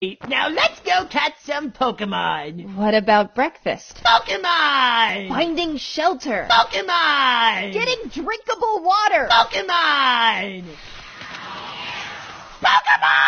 Now let's go catch some Pokemon. What about breakfast? Pokemon! Finding shelter. Pokemon! Getting drinkable water. Pokemon! Pokemon!